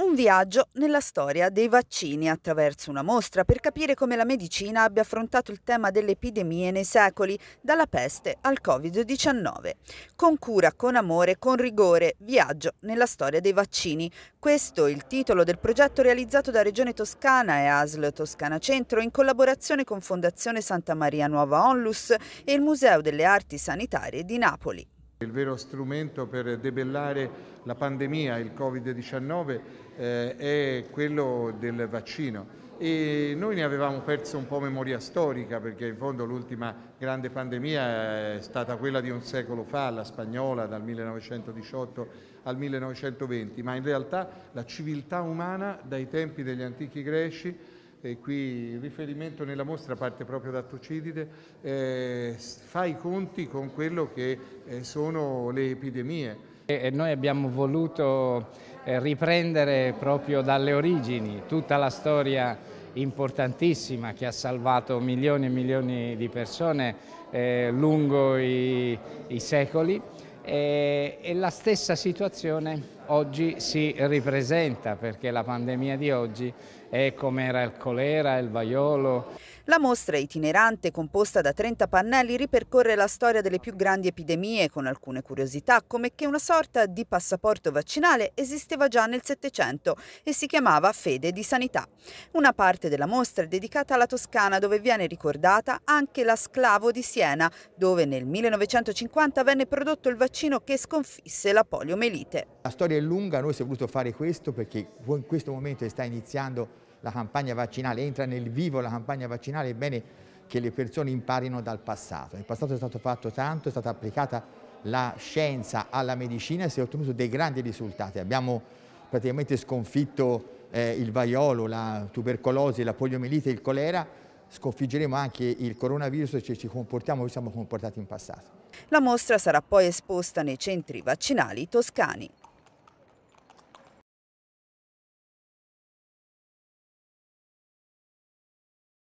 Un viaggio nella storia dei vaccini attraverso una mostra per capire come la medicina abbia affrontato il tema delle epidemie nei secoli, dalla peste al Covid-19. Con cura, con amore, con rigore, viaggio nella storia dei vaccini. Questo è il titolo del progetto realizzato da Regione Toscana e ASL Toscana Centro in collaborazione con Fondazione Santa Maria Nuova Onlus e il Museo delle Arti Sanitarie di Napoli. Il vero strumento per debellare la pandemia, il Covid-19, eh, è quello del vaccino. E noi ne avevamo perso un po' memoria storica perché in fondo l'ultima grande pandemia è stata quella di un secolo fa, la spagnola dal 1918 al 1920, ma in realtà la civiltà umana dai tempi degli antichi greci e qui il riferimento nella mostra parte proprio da Tucidide, eh, fa i conti con quello che eh, sono le epidemie. E noi abbiamo voluto eh, riprendere proprio dalle origini tutta la storia importantissima che ha salvato milioni e milioni di persone eh, lungo i, i secoli e, e la stessa situazione oggi si ripresenta perché la pandemia di oggi è come era il colera, il vaiolo. La mostra itinerante, composta da 30 pannelli, ripercorre la storia delle più grandi epidemie con alcune curiosità, come che una sorta di passaporto vaccinale esisteva già nel Settecento e si chiamava Fede di Sanità. Una parte della mostra è dedicata alla Toscana, dove viene ricordata anche la Sclavo di Siena, dove nel 1950 venne prodotto il vaccino che sconfisse la poliomelite. La storia è lunga, noi si è voluto fare questo perché in questo momento sta iniziando la campagna vaccinale, entra nel vivo la campagna vaccinale, è bene che le persone imparino dal passato. Nel passato è stato fatto tanto, è stata applicata la scienza alla medicina e si è ottenuto dei grandi risultati. Abbiamo praticamente sconfitto eh, il vaiolo, la tubercolosi, la poliomielite, il colera, sconfiggeremo anche il coronavirus se ci comportiamo come siamo comportati in passato. La mostra sarà poi esposta nei centri vaccinali toscani.